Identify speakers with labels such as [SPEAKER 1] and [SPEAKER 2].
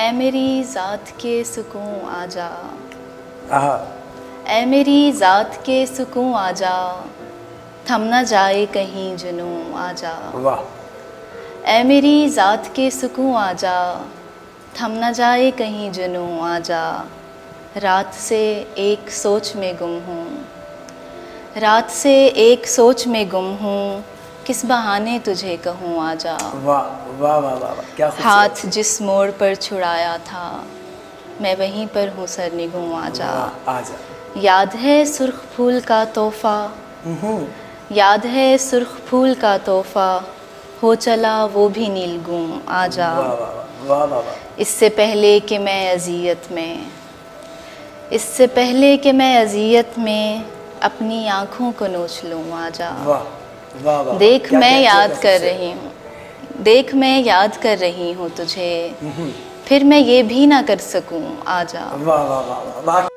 [SPEAKER 1] ए मेरी ज़ात के सुकून आजा
[SPEAKER 2] आहा।
[SPEAKER 1] ए मेरी ज़ात के सुकून आ जा। थम ना जाए कहीं जुनू आजा
[SPEAKER 2] वाह।
[SPEAKER 1] ए मेरी ज़ात के सुकून आ जा। थम ना जाए कहीं जुनू आ जा। रात से एक सोच में गुम हूँ। रात से एक सोच में गुम हूँ। किस बहाने तुझे कहूँ आजा
[SPEAKER 2] वाह वाह वाह वाह वाह क्या
[SPEAKER 1] हाथ जिस मोड़ पर छुड़ाया था मैं वहीं पर हूँ सर निगूँ आजा
[SPEAKER 2] वाह, आजा
[SPEAKER 1] याद है सुर्ख फूल का तोहफा?
[SPEAKER 2] हम्म,
[SPEAKER 1] याद है सुर्ख फूल का तोहफा? हो चला वो भी नीलगूं
[SPEAKER 2] वाह वाह
[SPEAKER 1] इससे पहले कि मैं अजियत में इससे पहले कि मैं अजियत में अपनी आँखों को नोच लूँ आ
[SPEAKER 2] वाह वाह
[SPEAKER 1] देख मैं याद कर रही हूँ। देख मैं याद कर रही हूँ तुझे।
[SPEAKER 2] हम्म,
[SPEAKER 1] फिर मैं ये भी ना कर सकूँ आ
[SPEAKER 2] जा वाह वाह वाह वाह।